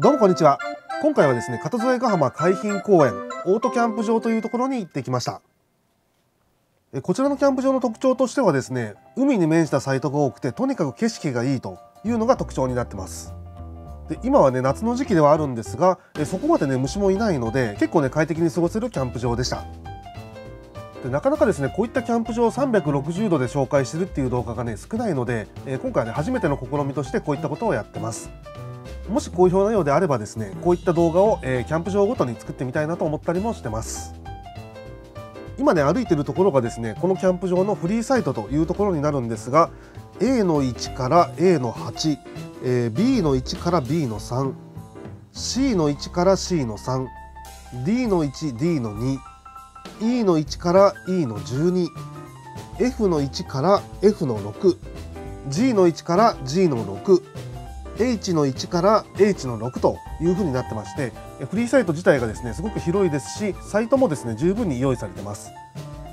どうもこんにちは。今回はですね片添ヶ浜海浜公園オートキャンプ場というところに行ってきました。こちらのキャンプ場の特徴としてはですね海に面したサイトが多くてとにかく景色がいいというのが特徴になってます。で今はね夏の時期ではあるんですがそこまでね虫もいないので結構ね快適に過ごせるキャンプ場でした。でなかなかですねこういったキャンプ場を360度で紹介してるっていう動画がね少ないので、え今回はね初めての試みとしてこういったことをやってます。もし好評なようであればですねこういった動画を、えキャンプ場ごとに作ってみたいなと思ったりもしてます。今ね歩いてるところがですねこのキャンプ場のフリーサイトというところになるんですが A の1から A の8、えー、B の1から B の 3C の1から C の 3D の 1D の 2E の1から E の 12F の1から F の 6G の1から G の H の1から H の6というふうになってましてフリーサイト自体がですねすごく広いですしサイトもですね十分に用意されてます。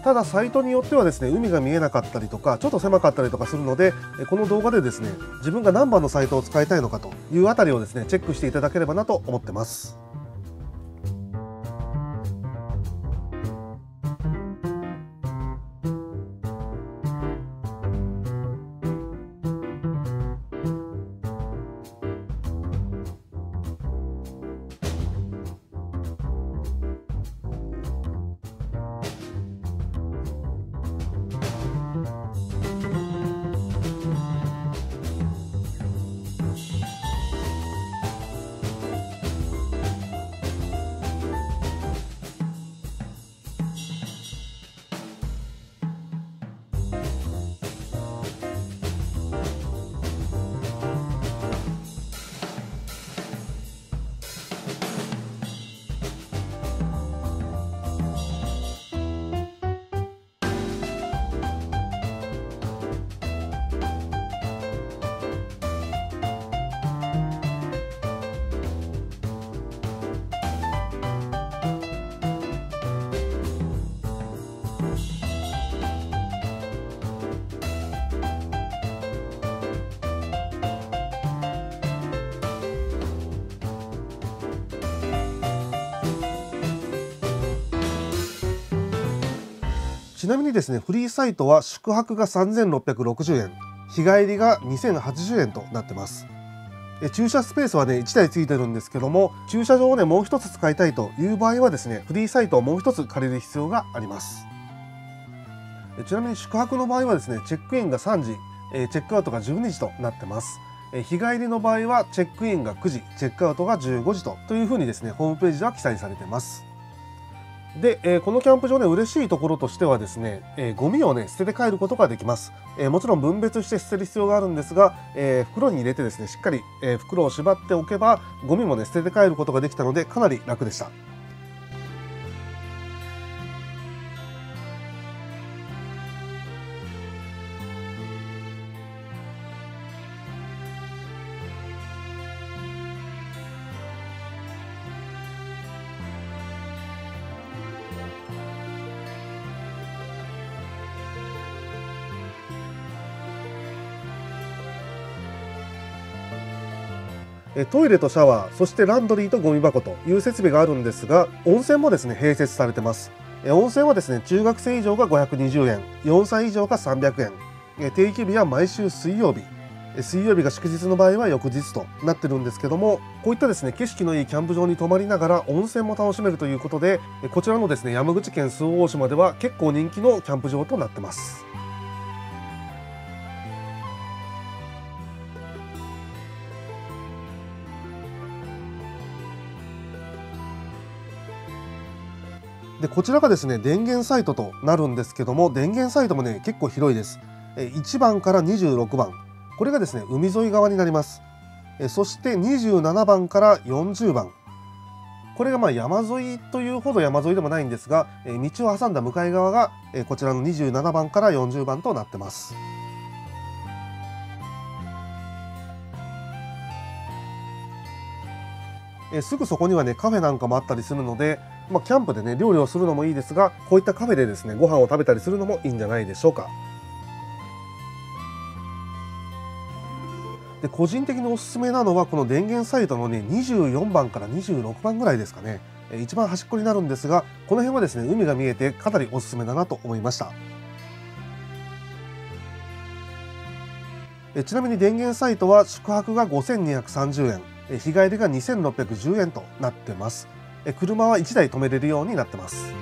ただサイトによってはですね海が見えなかったりとかちょっと狭かったりとかするのでこの動画でですね自分が何番のサイトを使いたいのかというあたりをですねチェックしていただければなと思ってます。ちなみにですねフリーサイトは宿泊が3660円。日帰りが2080円となってます。駐車スペースはね1台ついてるんですけども駐車場をねもう一つ使いたいという場合はですねフリーサイトをもう一つ借りる必要があります。ちなみに宿泊の場合はですねチェックインが3時チェックアウトが12時となってます。日帰りの場合はチェックインが9時チェックアウトが15時とというふうにですねホームページでは記載されてます。で、えー、このキャンプ場で嬉しいところとしてはですね、えー、ゴミをね捨てて帰ることができます、えー、もちろん分別して捨てる必要があるんですが、えー、袋に入れてですねしっかり、え、袋を縛っておけばゴミもね捨てて帰ることができたのでかなり楽でした。トイレとシャワーそしてランドリーとゴミ箱という設備があるんですが温泉もですね併設されてます。温泉はですね中学生以上が520円4歳以上が300円。定期日は毎週水曜日。水曜日が祝日の場合は翌日となってるんですけどもこういったですね景色のいいキャンプ場に泊まりながら温泉も楽しめるということでこちらのですね山口県周防大島では結構人気のキャンプ場となってます。でこちらがですね電源サイトとなるんですけども電源サイトもね結構広いです。1番から26番。これがですね海沿い側になります。そして27番から40番。これがまあ山沿いというほど山沿いでもないんですが道を挟んだ向かい側がこちらの27番から40番となってます。すぐそこにはねカフェなんかもあったりするのでまあ、キャンプでね料理をするのもいいですがこういったカフェでですねご飯を食べたりするのもいいんじゃないでしょうか。で個人的におすすめなのはこの電源サイトのね24番から26番ぐらいですかね。一番端っこになるんですがこの辺はですね海が見えてかなりおすすめだなと思いました。ちなみに電源サイトは宿泊が5230円。日帰りが2610円となってます。車は1台止めれるようになってます。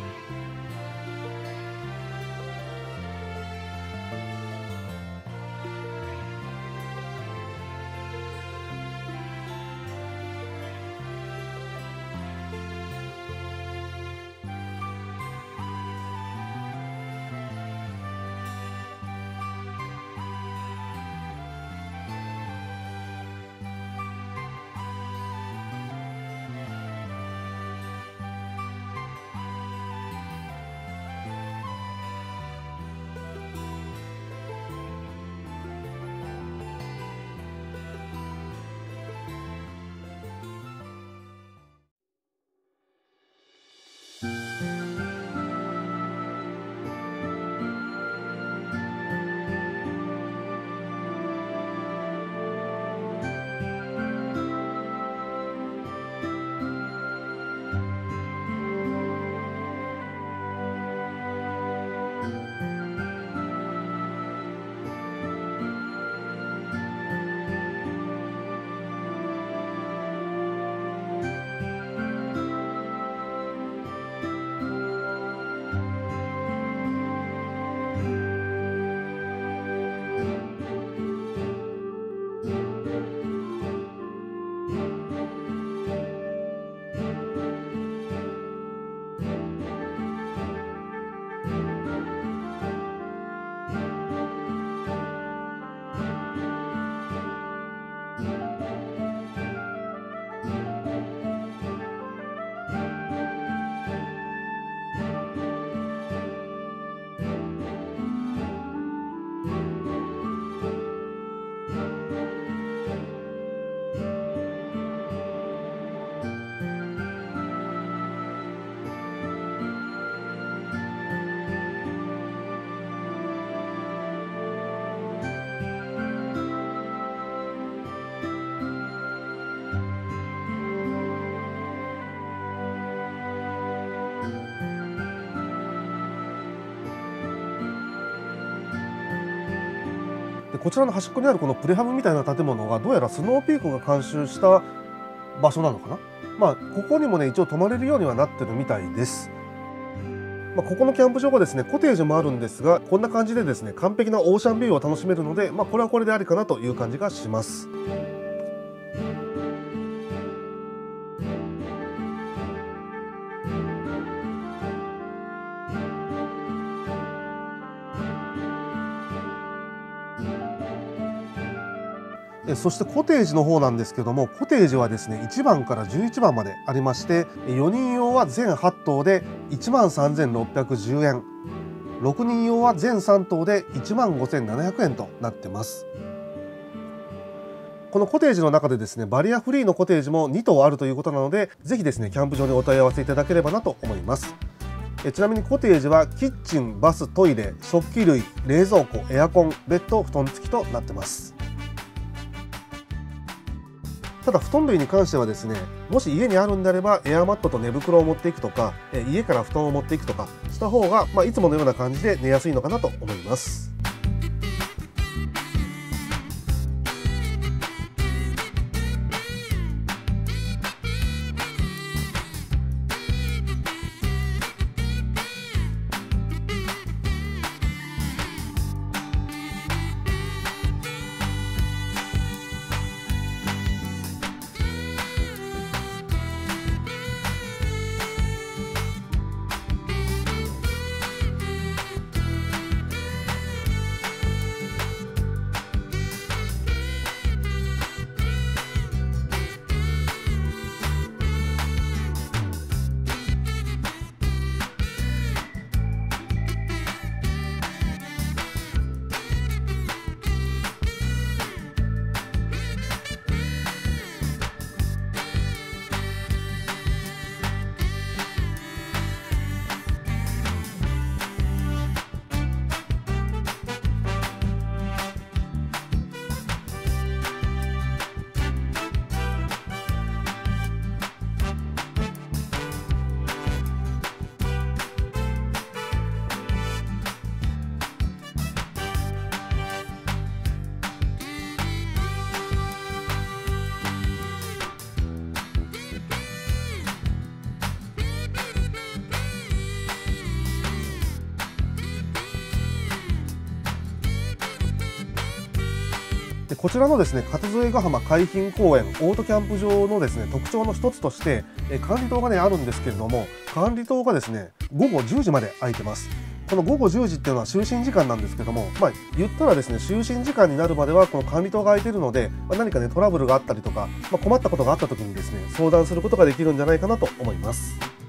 こちらの端っこにあるこのプレハブみたいな建物がどうやらスノーピークが監修した場所なのかな？まあここにもね一応泊まれるようにはなってるみたいですまあ、ここのキャンプ場がですねコテージもあるんですがこんな感じでですね完璧なオーシャンビューを楽しめるので、まあ、これはこれでありかなという感じがします。そしてコテージの方なんですけどもコテージはですね1番から11番までありまして4人用は全8棟で1万3610円。6人用は全3棟で1万5700円となってます。このコテージの中でですねバリアフリーのコテージも2棟あるということなのでぜひですねキャンプ場にお問い合わせいただければなと思います。えちなみにコテージはキッチンバストイレ食器類冷蔵庫エアコンベッド布団付きとなってます。ただ布団類に関してはですねもし家にあるんであればエアマットと寝袋を持っていくとか家から布団を持っていくとかした方が、まあ、いつものような感じで寝やすいのかなと思います。こちらのですね片添ヶ浜海浜公園オートキャンプ場のですね特徴の一つとしてえ管理棟がねあるんですけれども管理棟がですね午後10時まで空いてますこの午後10時っていうのは就寝時間なんですけども、まあ、言ったらですね就寝時間になるまではこの管理棟が空いてるので、まあ、何かねトラブルがあったりとか、まあ、困ったことがあった時にですね相談することができるんじゃないかなと思います。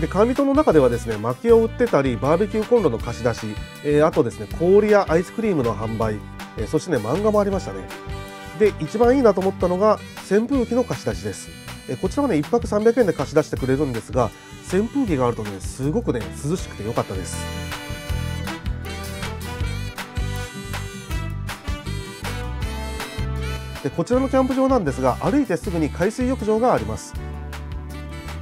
で管理棟の中ではですね薪を売ってたりバーベキューコンロの貸し出し、えー、あとですね氷やアイスクリームの販売、えー、そしてね漫画もありましたね。で一番いいなと思ったのが扇風機の貸し出しです、えー、こちらはね1泊300円で貸し出してくれるんですが扇風機があるとねすごくね涼しくて良かったです。でこちらのキャンプ場なんですが歩いてすぐに海水浴場があります。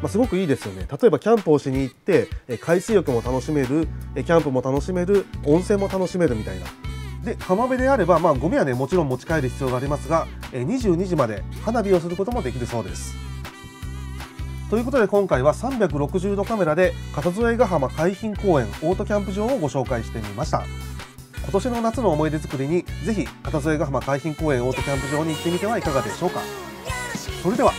まあ、すごくいいですよね。例えばキャンプをしに行って海水浴も楽しめるキャンプも楽しめる温泉も楽しめるみたいな。で浜辺であれば、まあ、ゴミはねもちろん持ち帰る必要がありますが22時まで花火をすることもできるそうです。ということで今回は360度カメラで片添ヶ浜海浜公園オートキャンプ場をご紹介してみました。今年の夏の思い出作りにぜひ片添ヶ浜海浜公園オートキャンプ場に行ってみてはいかがでしょうか。それでは